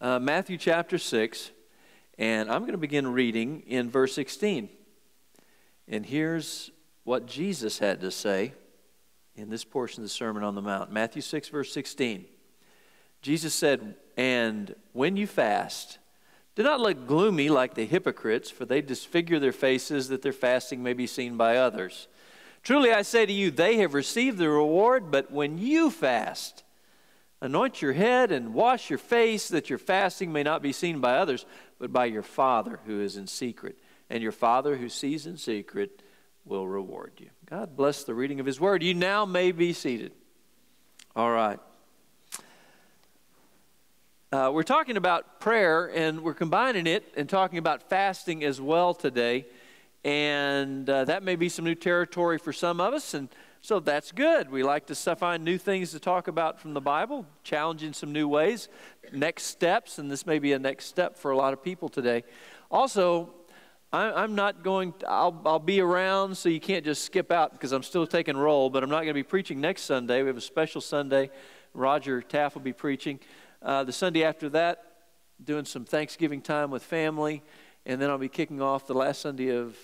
uh, Matthew chapter 6, and I'm going to begin reading in verse 16. And here's what Jesus had to say in this portion of the Sermon on the Mount Matthew 6, verse 16. Jesus said, And when you fast, do not look gloomy like the hypocrites, for they disfigure their faces that their fasting may be seen by others. Truly I say to you, they have received the reward, but when you fast, anoint your head and wash your face, that your fasting may not be seen by others, but by your Father who is in secret. And your Father who sees in secret will reward you. God bless the reading of His Word. You now may be seated. All right. Uh, we're talking about prayer and we're combining it and talking about fasting as well today. And uh, that may be some new territory for some of us. And so that's good. We like to find new things to talk about from the Bible, challenging some new ways, next steps. And this may be a next step for a lot of people today. Also, I'm not going, to, I'll, I'll be around so you can't just skip out because I'm still taking roll, but I'm not going to be preaching next Sunday. We have a special Sunday. Roger Taff will be preaching. Uh, the Sunday after that, doing some Thanksgiving time with family. And then I'll be kicking off the last Sunday of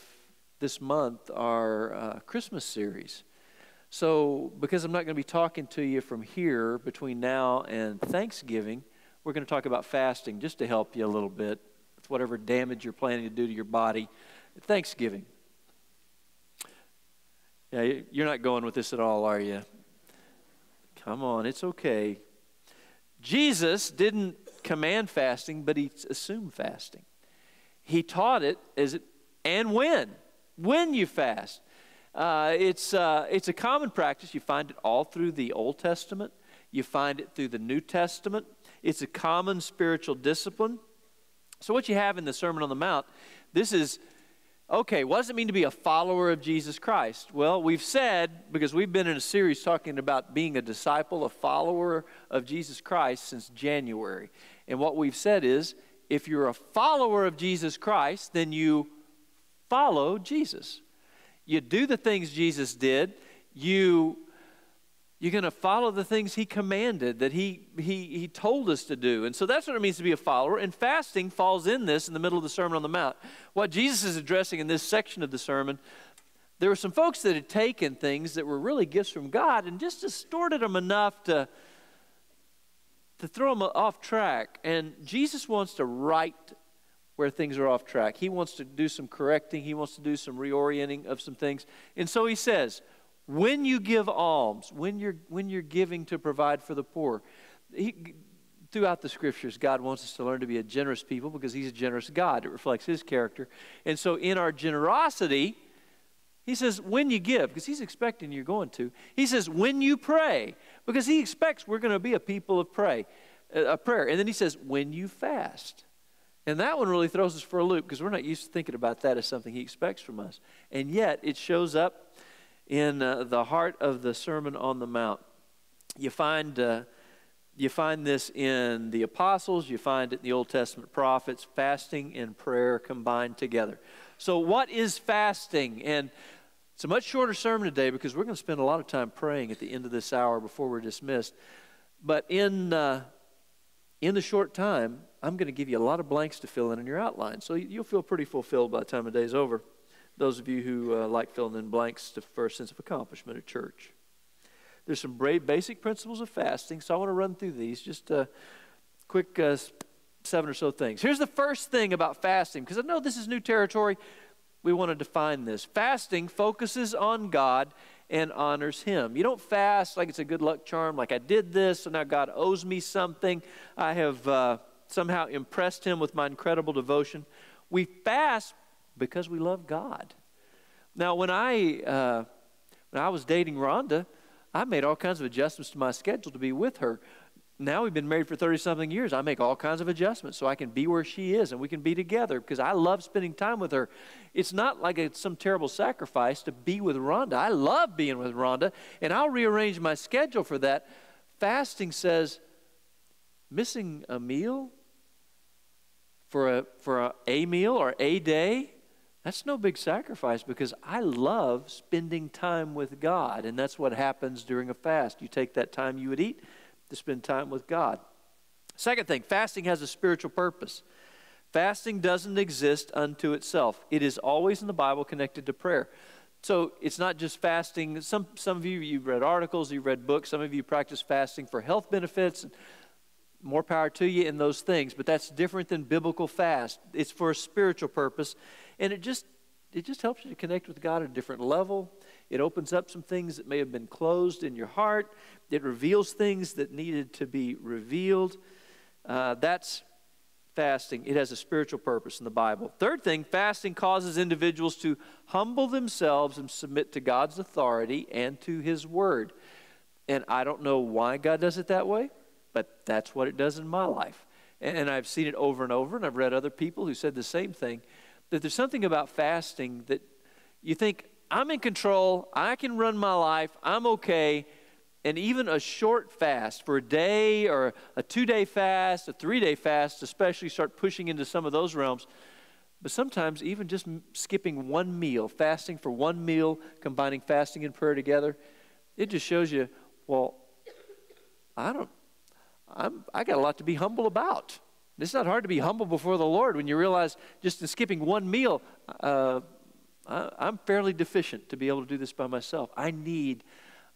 this month our uh, Christmas series. So, because I'm not going to be talking to you from here between now and Thanksgiving, we're going to talk about fasting just to help you a little bit with whatever damage you're planning to do to your body. Thanksgiving. Yeah, you're not going with this at all, are you? Come on, it's okay. Jesus didn't command fasting, but he assumed fasting. He taught it as it, and when, when you fast. Uh, it's, uh, it's a common practice. You find it all through the Old Testament. You find it through the New Testament. It's a common spiritual discipline. So, what you have in the Sermon on the Mount, this is okay, what does it mean to be a follower of Jesus Christ? Well, we've said, because we've been in a series talking about being a disciple, a follower of Jesus Christ since January. And what we've said is, if you're a follower of Jesus Christ, then you follow Jesus. You do the things Jesus did. You you're going to follow the things he commanded that he, he, he told us to do. And so that's what it means to be a follower. And fasting falls in this in the middle of the Sermon on the Mount. What Jesus is addressing in this section of the sermon, there were some folks that had taken things that were really gifts from God and just distorted them enough to, to throw them off track. And Jesus wants to right where things are off track. He wants to do some correcting, he wants to do some reorienting of some things. And so he says, when you give alms, when you're, when you're giving to provide for the poor, he, throughout the scriptures, God wants us to learn to be a generous people because He's a generous God. It reflects His character. And so, in our generosity, He says, when you give, because He's expecting you're going to. He says, when you pray, because He expects we're going to be a people of pray, a prayer. And then He says, when you fast. And that one really throws us for a loop because we're not used to thinking about that as something He expects from us. And yet, it shows up in uh, the heart of the Sermon on the Mount. You find, uh, you find this in the apostles, you find it in the Old Testament prophets, fasting and prayer combined together. So, what is fasting? And it's a much shorter sermon today because we're going to spend a lot of time praying at the end of this hour before we're dismissed. But in, uh, in the short time, I'm going to give you a lot of blanks to fill in in your outline. So you'll feel pretty fulfilled by the time the day's over those of you who uh, like filling in blanks to, for a sense of accomplishment at church. There's some basic principles of fasting, so I want to run through these. Just a quick uh, seven or so things. Here's the first thing about fasting, because I know this is new territory. We want to define this. Fasting focuses on God and honors Him. You don't fast like it's a good luck charm, like I did this, so now God owes me something. I have uh, somehow impressed Him with my incredible devotion. We fast because we love God. Now, when I, uh, when I was dating Rhonda, I made all kinds of adjustments to my schedule to be with her. Now we've been married for 30 something years. I make all kinds of adjustments so I can be where she is and we can be together because I love spending time with her. It's not like it's some terrible sacrifice to be with Rhonda. I love being with Rhonda and I'll rearrange my schedule for that. Fasting says missing a meal for a, for a, a meal or a day that's no big sacrifice because I love spending time with God. And that's what happens during a fast. You take that time you would eat to spend time with God. Second thing, fasting has a spiritual purpose. Fasting doesn't exist unto itself. It is always in the Bible connected to prayer. So it's not just fasting. Some, some of you, you've read articles, you've read books. Some of you practice fasting for health benefits. And More power to you in those things. But that's different than biblical fast. It's for a spiritual purpose. And it just, it just helps you to connect with God at a different level. It opens up some things that may have been closed in your heart. It reveals things that needed to be revealed. Uh, that's fasting. It has a spiritual purpose in the Bible. Third thing, fasting causes individuals to humble themselves and submit to God's authority and to His Word. And I don't know why God does it that way, but that's what it does in my life. And I've seen it over and over, and I've read other people who said the same thing that there's something about fasting that you think, I'm in control, I can run my life, I'm okay and even a short fast for a day or a two day fast, a three day fast, especially start pushing into some of those realms. But sometimes, even just skipping one meal, fasting for one meal, combining fasting and prayer together, it just shows you, well, I don't, I'm, I got a lot to be humble about. It's not hard to be humble before the Lord when you realize just in skipping one meal, uh, I, I'm fairly deficient to be able to do this by myself. I need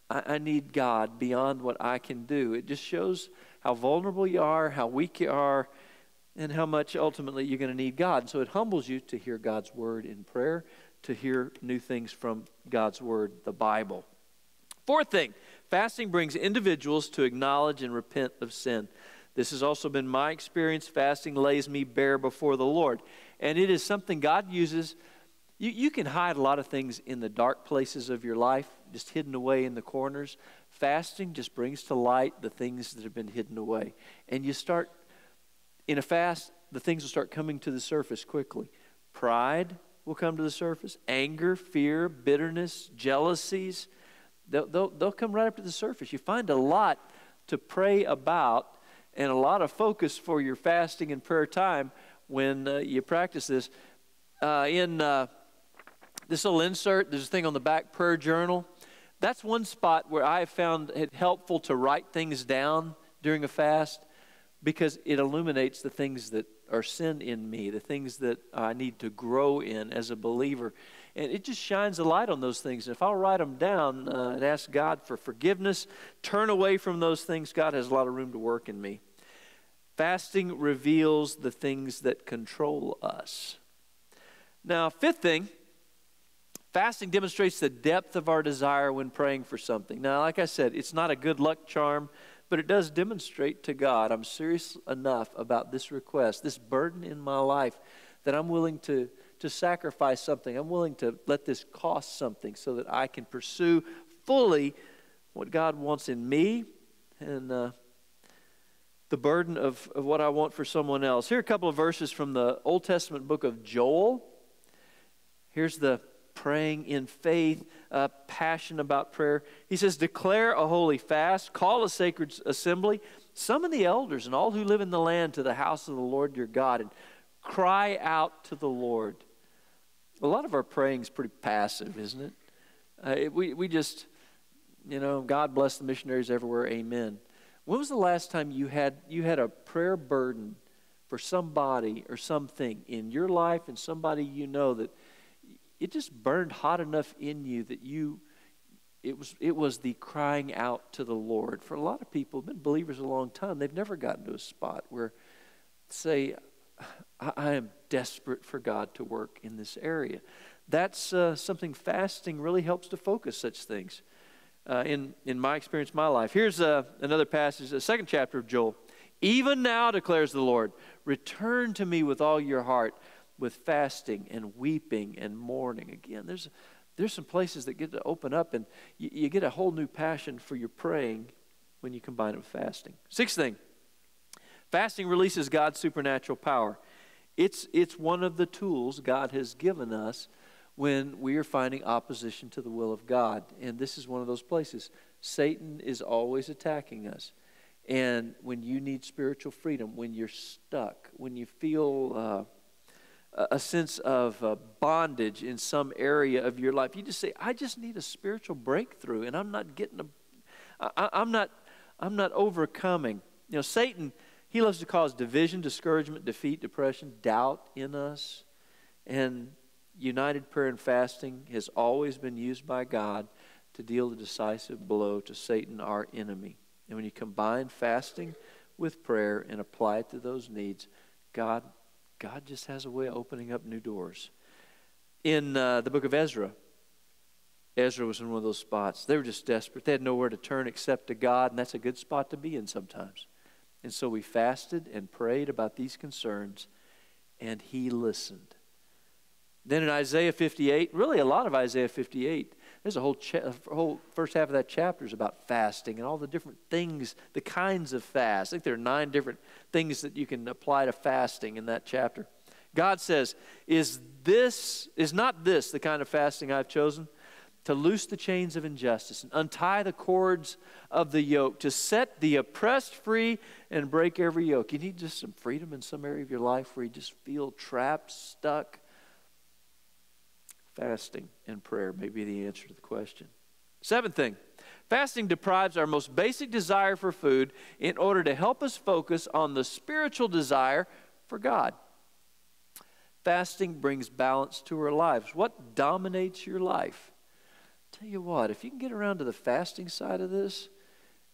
I, I need God beyond what I can do. It just shows how vulnerable you are, how weak you are, and how much ultimately you're going to need God. So it humbles you to hear God's word in prayer, to hear new things from God's word, the Bible. Fourth thing, fasting brings individuals to acknowledge and repent of sin. This has also been my experience. Fasting lays me bare before the Lord. And it is something God uses. You, you can hide a lot of things in the dark places of your life just hidden away in the corners. Fasting just brings to light the things that have been hidden away. And you start, in a fast, the things will start coming to the surface quickly. Pride will come to the surface, anger, fear, bitterness, jealousies. They'll, they'll, they'll come right up to the surface. You find a lot to pray about and a lot of focus for your fasting and prayer time when uh, you practice this. Uh, in uh, this little insert, there's a thing on the back prayer journal. That's one spot where I have found it helpful to write things down during a fast because it illuminates the things that are sin in me, the things that I need to grow in as a believer. And it just shines a light on those things. And if I'll write them down uh, and ask God for forgiveness, turn away from those things, God has a lot of room to work in me. Fasting reveals the things that control us. Now, fifth thing, Fasting demonstrates the depth of our desire when praying for something. Now, like I said, it's not a good luck charm, but it does demonstrate to God I'm serious enough about this request, this burden in my life, that I'm willing to, to sacrifice something. I'm willing to let this cost something so that I can pursue fully what God wants in me and uh, the burden of, of what I want for someone else. Here are a couple of verses from the Old Testament book of Joel. Here's the praying in faith, uh, passion about prayer. He says, Declare a holy fast, call a sacred assembly, summon the elders and all who live in the land to the house of the Lord your God, and cry out to the Lord. A lot of our praying is pretty passive, isn't it? Uh, we, we just, you know, God bless the missionaries everywhere, amen. When was the last time you had, you had a prayer burden for somebody or something in your life and somebody you know that it just burned hot enough in you that you it was it was the crying out to the Lord. For a lot of people, been believers a long time, they've never gotten to a spot where say, I, am desperate for God to work in this area. That's uh, something fasting really helps to focus such things. Uh, in in my experience, my life. Here's uh, another passage, the second chapter of Joel. Even now declares the Lord, return to me with all your heart with fasting and weeping and mourning. Again, there's, there's some places that get to open up, and you, you get a whole new passion for your praying when you combine it with fasting. Sixth thing fasting releases God's supernatural power. It's, it's one of the tools God has given us when we are finding opposition to the will of God. And this is one of those places. Satan is always attacking us. And when you need spiritual freedom, when you're stuck, when you feel uh, a sense of uh, bondage in some area of your life. You just say, I just need a spiritual breakthrough, and I'm not getting a, I, I'm not, I'm not overcoming. You know, Satan, He loves to cause division, discouragement, defeat, depression, doubt in us. And united prayer and fasting has always been used by God to deal the decisive blow to Satan, our enemy. And when you combine fasting with prayer and apply it to those needs, God, God just has a way of opening up new doors. In uh, the book of Ezra, Ezra was in one of those spots. They were just desperate. They had nowhere to turn except to God, and that's a good spot to be in sometimes. And so we fasted and prayed about these concerns, and he listened. Then in Isaiah 58, really a lot of Isaiah 58, there's a whole, cha- whole first half of that chapter is about fasting and all the different things, the kinds of fast. I think there are nine different things that you can apply to fasting in that chapter. God says, Is this, is not this the kind of fasting I've chosen? To loose the chains of injustice and untie the cords of the yoke, to set the oppressed free and break every yoke. You need just some freedom in some area of your life where you just feel trapped, stuck Fasting and prayer may be the answer to the question. Seventh thing fasting deprives our most basic desire for food in order to help us focus on the spiritual desire for God. Fasting brings balance to our lives. What dominates your life? Tell you what, if you can get around to the fasting side of this,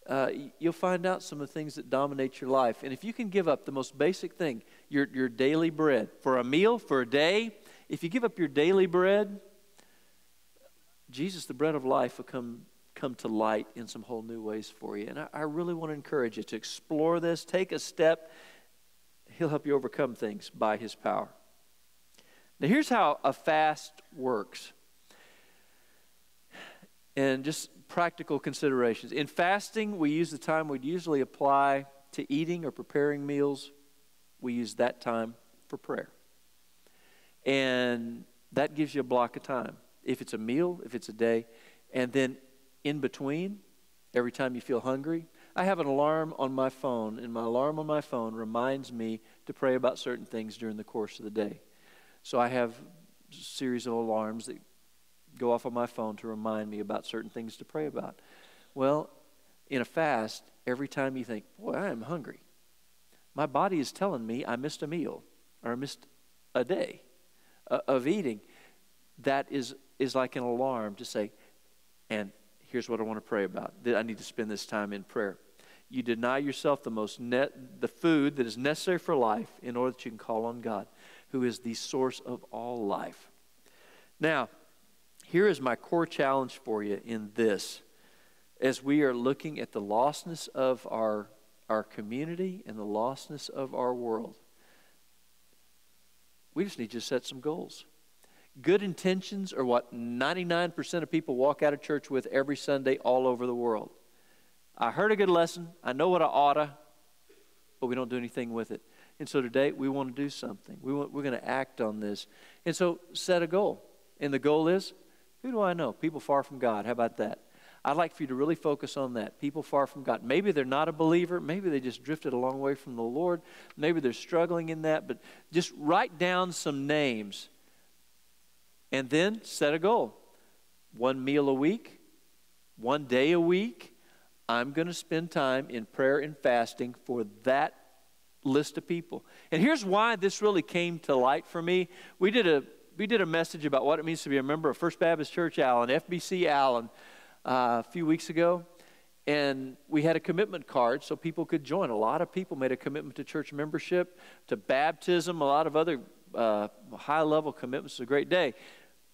uh, you'll find out some of the things that dominate your life. And if you can give up the most basic thing, your, your daily bread, for a meal, for a day, if you give up your daily bread, Jesus, the bread of life, will come, come to light in some whole new ways for you. And I, I really want to encourage you to explore this, take a step. He'll help you overcome things by His power. Now, here's how a fast works. And just practical considerations. In fasting, we use the time we'd usually apply to eating or preparing meals. We use that time for prayer. And that gives you a block of time. If it's a meal, if it's a day, and then in between, every time you feel hungry, I have an alarm on my phone, and my alarm on my phone reminds me to pray about certain things during the course of the day. So I have a series of alarms that go off on my phone to remind me about certain things to pray about. Well, in a fast, every time you think, boy, I am hungry, my body is telling me I missed a meal or I missed a day. Of eating, that is, is like an alarm to say, and here's what I want to pray about. I need to spend this time in prayer. You deny yourself the most net, the food that is necessary for life in order that you can call on God, who is the source of all life. Now, here is my core challenge for you in this. As we are looking at the lostness of our, our community and the lostness of our world, we just need to set some goals. Good intentions are what 99% of people walk out of church with every Sunday all over the world. I heard a good lesson. I know what I oughta, but we don't do anything with it. And so today we want to do something. We want, we're going to act on this. And so set a goal. And the goal is who do I know? People far from God. How about that? I'd like for you to really focus on that. People far from God. Maybe they're not a believer. Maybe they just drifted a long way from the Lord. Maybe they're struggling in that. But just write down some names and then set a goal. One meal a week, one day a week. I'm going to spend time in prayer and fasting for that list of people. And here's why this really came to light for me. We did a we did a message about what it means to be a member of First Baptist Church Allen, FBC Allen uh, a few weeks ago, and we had a commitment card so people could join. A lot of people made a commitment to church membership, to baptism, a lot of other uh, high level commitments. A great day.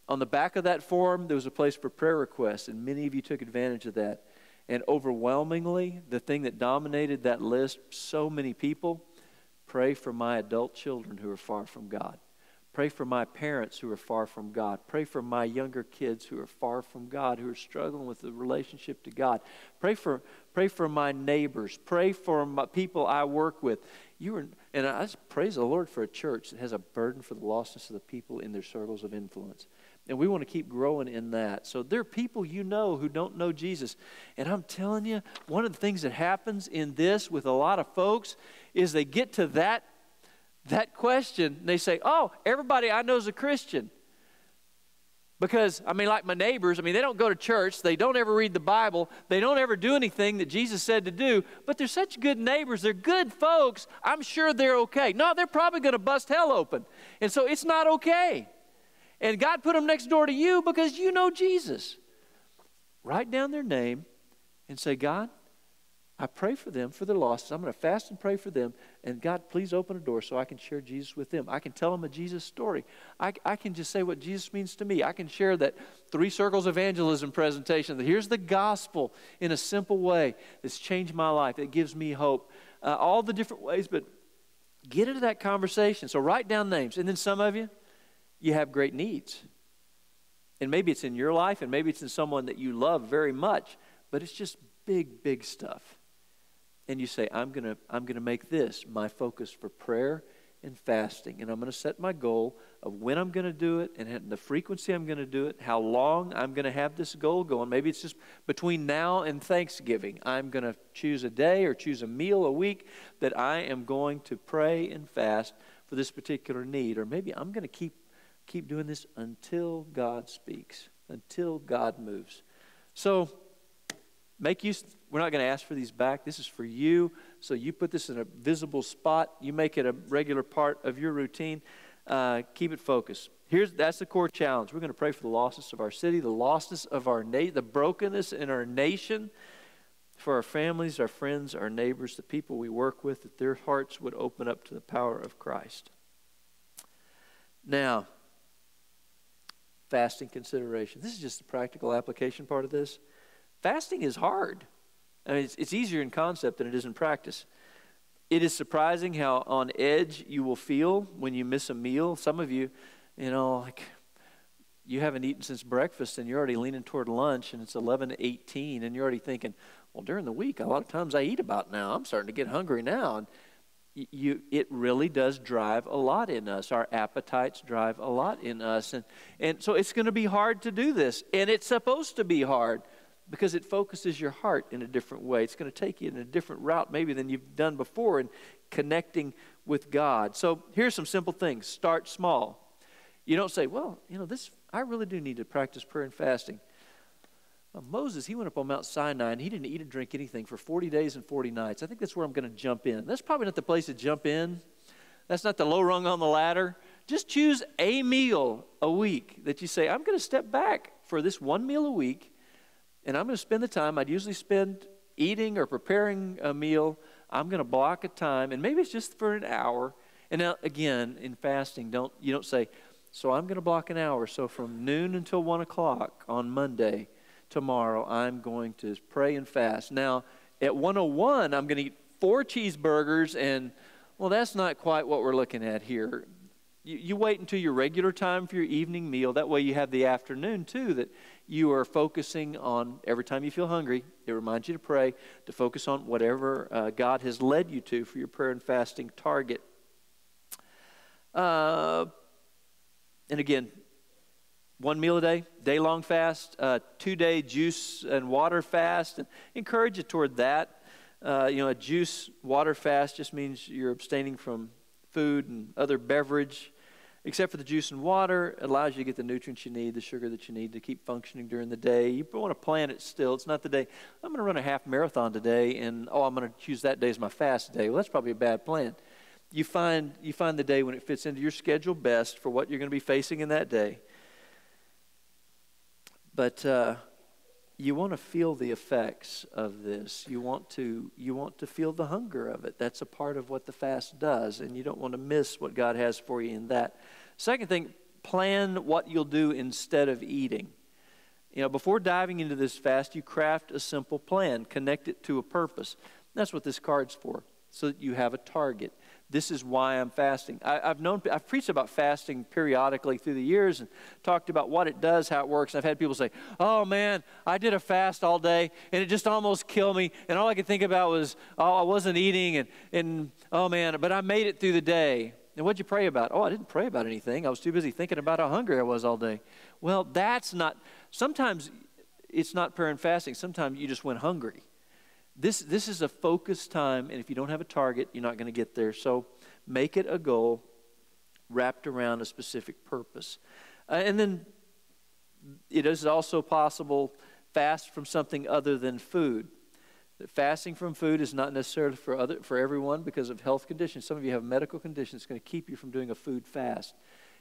On the back of that form, there was a place for prayer requests, and many of you took advantage of that. And overwhelmingly, the thing that dominated that list, so many people, pray for my adult children who are far from God. Pray for my parents who are far from God. Pray for my younger kids who are far from God, who are struggling with the relationship to God. Pray for, pray for my neighbors. Pray for my people I work with. You are, and I praise the Lord for a church that has a burden for the lostness of the people in their circles of influence. And we want to keep growing in that. So there are people you know who don't know Jesus. And I'm telling you, one of the things that happens in this with a lot of folks is they get to that that question, they say, Oh, everybody I know is a Christian. Because, I mean, like my neighbors, I mean, they don't go to church, they don't ever read the Bible, they don't ever do anything that Jesus said to do, but they're such good neighbors, they're good folks, I'm sure they're okay. No, they're probably going to bust hell open. And so it's not okay. And God put them next door to you because you know Jesus. Write down their name and say, God, I pray for them, for their losses. I'm going to fast and pray for them. And God, please open a door so I can share Jesus with them. I can tell them a Jesus story. I, I can just say what Jesus means to me. I can share that three circles evangelism presentation that here's the gospel in a simple way that's changed my life, that gives me hope. Uh, all the different ways, but get into that conversation. So write down names. And then some of you, you have great needs. And maybe it's in your life, and maybe it's in someone that you love very much, but it's just big, big stuff and you say, I'm going to I'm going to make this my focus for prayer and fasting. And I'm going to set my goal of when I'm going to do it and the frequency I'm going to do it, how long I'm going to have this goal going. Maybe it's just between now and Thanksgiving. I'm going to choose a day or choose a meal a week that I am going to pray and fast for this particular need. Or maybe I'm going to keep keep doing this until God speaks, until God moves. So make use we're not going to ask for these back. This is for you. So you put this in a visible spot. You make it a regular part of your routine. Uh, keep it focused. Here's that's the core challenge. We're going to pray for the lostness of our city, the lostness of our nation, the brokenness in our nation, for our families, our friends, our neighbors, the people we work with, that their hearts would open up to the power of Christ. Now, fasting consideration. This is just the practical application part of this. Fasting is hard. I mean, it's, it's easier in concept than it is in practice. It is surprising how on edge you will feel when you miss a meal. Some of you, you know, like you haven't eaten since breakfast and you're already leaning toward lunch and it's 11 to 18 and you're already thinking, well, during the week, a lot of times I eat about now. I'm starting to get hungry now. And you, it really does drive a lot in us. Our appetites drive a lot in us. And, and so it's going to be hard to do this. And it's supposed to be hard because it focuses your heart in a different way. It's going to take you in a different route, maybe, than you've done before in connecting with God. So here's some simple things start small. You don't say, well, you know, this, I really do need to practice prayer and fasting. Well, Moses, he went up on Mount Sinai and he didn't eat or drink anything for 40 days and 40 nights. I think that's where I'm going to jump in. That's probably not the place to jump in. That's not the low rung on the ladder. Just choose a meal a week that you say, I'm going to step back for this one meal a week and I'm going to spend the time I'd usually spend eating or preparing a meal. I'm going to block a time, and maybe it's just for an hour. And now, again, in fasting, don't you don't say, "So I'm going to block an hour." So from noon until one o'clock on Monday, tomorrow, I'm going to pray and fast. Now, at 101, I'm going to eat four cheeseburgers, and well, that's not quite what we're looking at here. You, you wait until your regular time for your evening meal. That way, you have the afternoon too. That you are focusing on every time you feel hungry, it reminds you to pray, to focus on whatever uh, God has led you to for your prayer and fasting target. Uh, and again, one meal a day, day long fast, uh, two day juice and water fast, and encourage you toward that. Uh, you know, a juice water fast just means you're abstaining from food and other beverage except for the juice and water, it allows you to get the nutrients you need, the sugar that you need to keep functioning during the day. You want to plan it still. It's not the day, I'm going to run a half marathon today, and oh, I'm going to choose that day as my fast day. Well, that's probably a bad plan. You find, you find the day when it fits into your schedule best for what you're going to be facing in that day. But uh, you want to feel the effects of this. You want to you want to feel the hunger of it. That's a part of what the fast does, and you don't want to miss what God has for you in that. Second thing, plan what you'll do instead of eating. You know, before diving into this fast, you craft a simple plan, connect it to a purpose. That's what this card's for, so that you have a target. This is why I'm fasting. I, have known, I've preached about fasting periodically through the years and talked about what it does, how it works. And I've had people say, "Oh man, I did a fast all day and it just almost killed me, and all I could think about was, oh, I wasn't eating, and and oh man, but I made it through the day." And what'd you pray about? Oh, I didn't pray about anything. I was too busy thinking about how hungry I was all day. Well, that's not. Sometimes it's not prayer and fasting. Sometimes you just went hungry. This, this is a focused time, and if you don't have a target, you're not going to get there. So make it a goal wrapped around a specific purpose. Uh, and then it is also possible fast from something other than food. Fasting from food is not necessarily for other for everyone because of health conditions. Some of you have medical conditions going to keep you from doing a food fast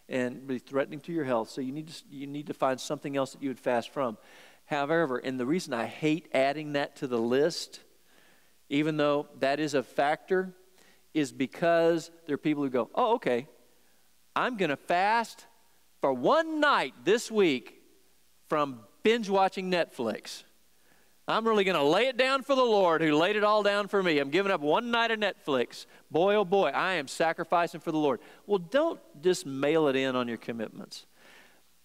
and be threatening to your health. So you need to you need to find something else that you would fast from. However, and the reason I hate adding that to the list, even though that is a factor, is because there are people who go, "Oh, okay, I'm going to fast for one night this week from binge watching Netflix. I'm really going to lay it down for the Lord who laid it all down for me. I'm giving up one night of Netflix. Boy, oh boy, I am sacrificing for the Lord. Well, don't just mail it in on your commitments.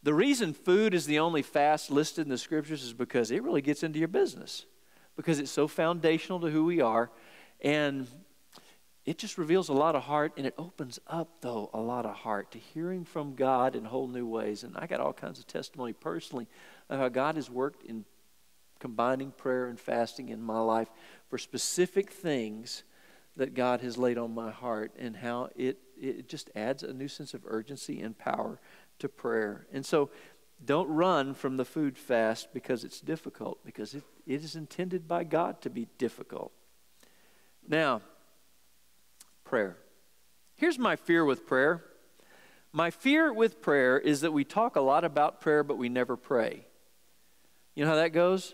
The reason food is the only fast listed in the scriptures is because it really gets into your business, because it's so foundational to who we are. And it just reveals a lot of heart and it opens up though a lot of heart to hearing from god in whole new ways and i got all kinds of testimony personally of how god has worked in combining prayer and fasting in my life for specific things that god has laid on my heart and how it, it just adds a new sense of urgency and power to prayer and so don't run from the food fast because it's difficult because it, it is intended by god to be difficult now prayer. Here's my fear with prayer. My fear with prayer is that we talk a lot about prayer, but we never pray. You know how that goes?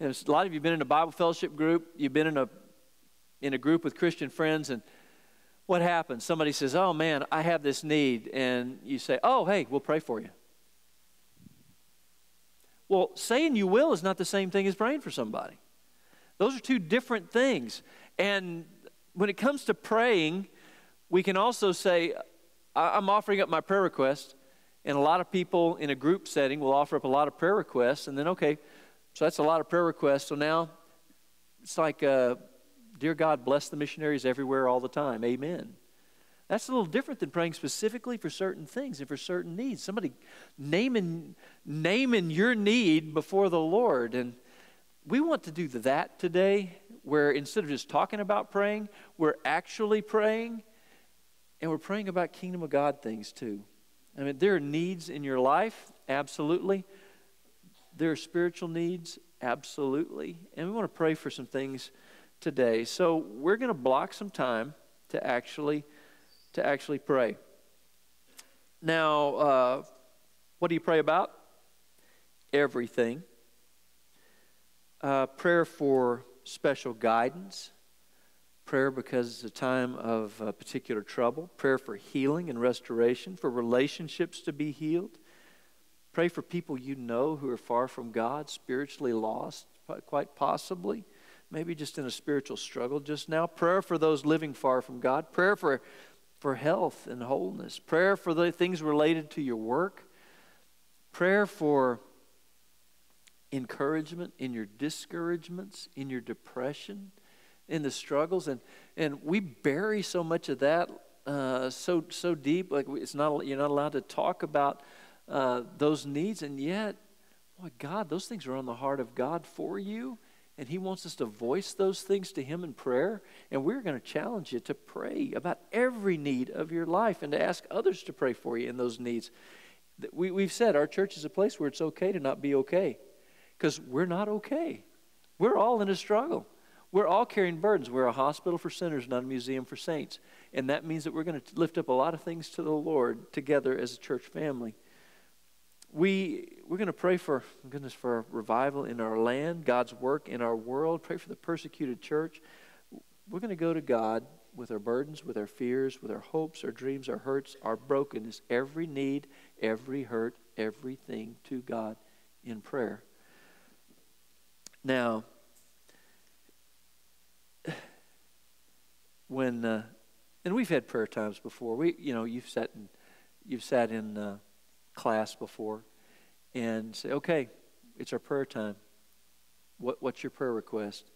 You know, a lot of you have been in a Bible fellowship group, you've been in a, in a group with Christian friends, and what happens? Somebody says, Oh man, I have this need. And you say, Oh, hey, we'll pray for you. Well, saying you will is not the same thing as praying for somebody. Those are two different things. And when it comes to praying, we can also say, I'm offering up my prayer request. And a lot of people in a group setting will offer up a lot of prayer requests. And then, okay, so that's a lot of prayer requests. So now it's like, uh, Dear God, bless the missionaries everywhere all the time. Amen. That's a little different than praying specifically for certain things and for certain needs. Somebody naming, naming your need before the Lord. And we want to do that today where instead of just talking about praying, we're actually praying and we're praying about kingdom of God things too. I mean, there are needs in your life, absolutely. There are spiritual needs, absolutely. And we want to pray for some things today. So we're going to block some time to actually to actually pray. Now, uh, what do you pray about? Everything. Uh, prayer for special guidance, prayer because it's a time of uh, particular trouble, prayer for healing and restoration, for relationships to be healed. Pray for people you know who are far from God, spiritually lost, quite possibly, maybe just in a spiritual struggle just now. Prayer for those living far from God. Prayer for, for health and wholeness. Prayer for the things related to your work. Prayer for encouragement in your discouragements, in your depression, in the struggles, and and we bury so much of that uh, so so deep. Like it's not you're not allowed to talk about uh, those needs, and yet, boy, God, those things are on the heart of God for you. And he wants us to voice those things to him in prayer. And we're going to challenge you to pray about every need of your life and to ask others to pray for you in those needs. We, we've said our church is a place where it's okay to not be okay because we're not okay. We're all in a struggle. We're all carrying burdens. We're a hospital for sinners, not a museum for saints. And that means that we're going to lift up a lot of things to the Lord together as a church family. We, we're going to pray for, goodness, for revival in our land, God's work in our world. Pray for the persecuted church. We're going to go to God with our burdens, with our fears, with our hopes, our dreams, our hurts, our brokenness, every need, every hurt, everything to God in prayer. Now, when uh, and we've had prayer times before. We, you know, you've sat in you've sat in uh, class before, and say, okay, it's our prayer time. What what's your prayer request?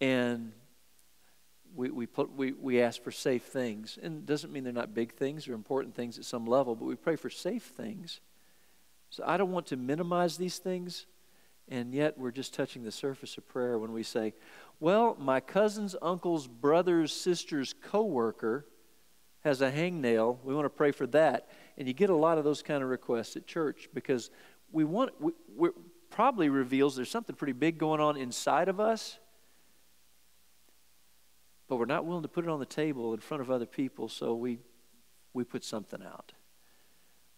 And we we put we we ask for safe things, and it doesn't mean they're not big things or important things at some level, but we pray for safe things. So I don't want to minimize these things. And yet we're just touching the surface of prayer when we say, well, my cousin's uncle's brother's sister's coworker has a hangnail. We want to pray for that. And you get a lot of those kind of requests at church because we want, we, we probably reveals there's something pretty big going on inside of us, but we're not willing to put it on the table in front of other people, so we, we put something out.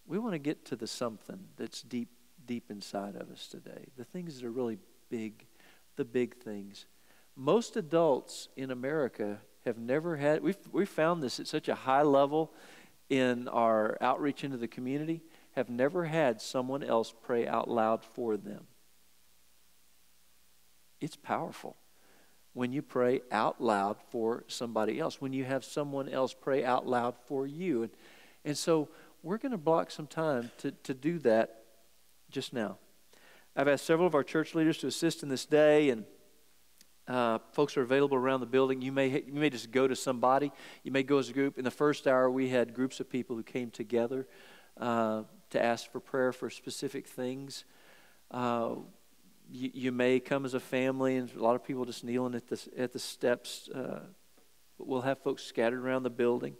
We want to get to the something that's deep, deep inside of us today. The things that are really big, the big things. Most adults in America have never had, we've, we've found this at such a high level in our outreach into the community, have never had someone else pray out loud for them. It's powerful when you pray out loud for somebody else, when you have someone else pray out loud for you. And, and so we're going to block some time to, to do that just now. I've asked several of our church leaders to assist in this day, and uh, folks are available around the building. You may, you may just go to somebody. You may go as a group. In the first hour, we had groups of people who came together uh, to ask for prayer for specific things. Uh, you, you, may come as a family, and a lot of people just kneeling at the, at the steps. Uh, we'll have folks scattered around the building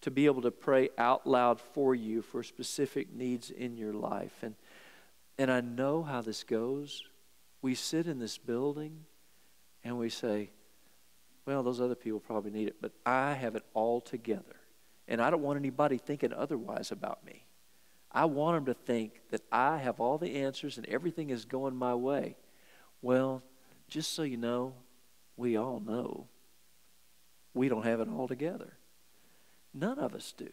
to be able to pray out loud for you for specific needs in your life. And, and I know how this goes. We sit in this building and we say, well, those other people probably need it, but I have it all together. And I don't want anybody thinking otherwise about me. I want them to think that I have all the answers and everything is going my way. Well, just so you know, we all know we don't have it all together. None of us do.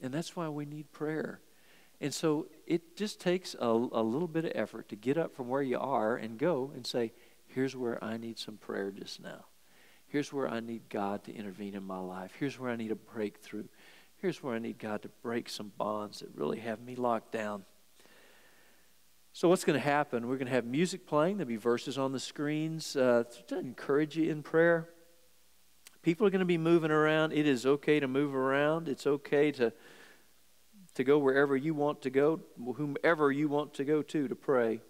And that's why we need prayer. And so it just takes a, a little bit of effort to get up from where you are and go and say, Here's where I need some prayer just now. Here's where I need God to intervene in my life. Here's where I need a breakthrough. Here's where I need God to break some bonds that really have me locked down. So, what's going to happen? We're going to have music playing. There'll be verses on the screens uh, to encourage you in prayer. People are going to be moving around. It is okay to move around. It's okay to, to go wherever you want to go, whomever you want to go to to pray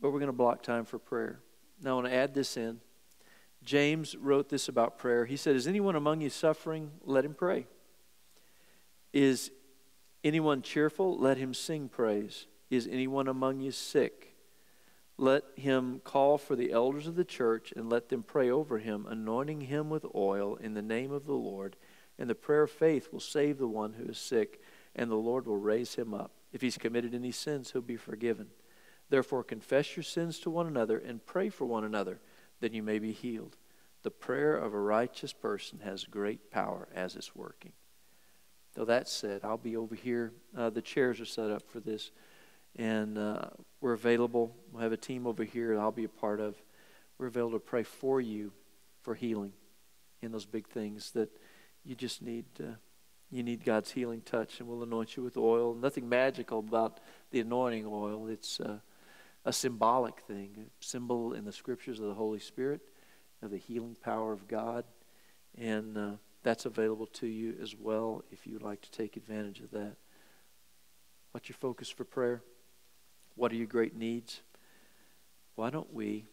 but we're going to block time for prayer. Now, I want to add this in. James wrote this about prayer. He said, Is anyone among you suffering? Let him pray. Is anyone cheerful? Let him sing praise. Is anyone among you sick? Let him call for the elders of the church and let them pray over him, anointing him with oil in the name of the Lord. And the prayer of faith will save the one who is sick, and the Lord will raise him up. If he's committed any sins, he'll be forgiven. Therefore, confess your sins to one another and pray for one another that you may be healed. The prayer of a righteous person has great power as it's working. Though that said, I'll be over here. Uh, the chairs are set up for this, and uh, we're available. We'll have a team over here that I'll be a part of. We're available to pray for you for healing in those big things that you just need. Uh, you need God's healing touch, and we'll anoint you with oil. Nothing magical about the anointing oil. It's uh, a symbolic thing, a symbol in the scriptures of the Holy Spirit, of the healing power of God. And uh, that's available to you as well if you would like to take advantage of that. What's your focus for prayer? What are your great needs? Why don't we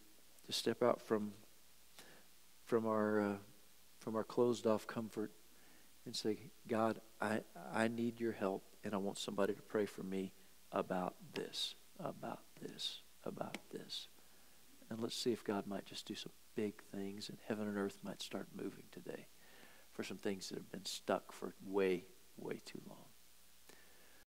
just step out from from our uh, from our closed off comfort and say, God, I I need your help, and I want somebody to pray for me about this, about this about this. And let's see if God might just do some big things and heaven and earth might start moving today for some things that have been stuck for way, way too long.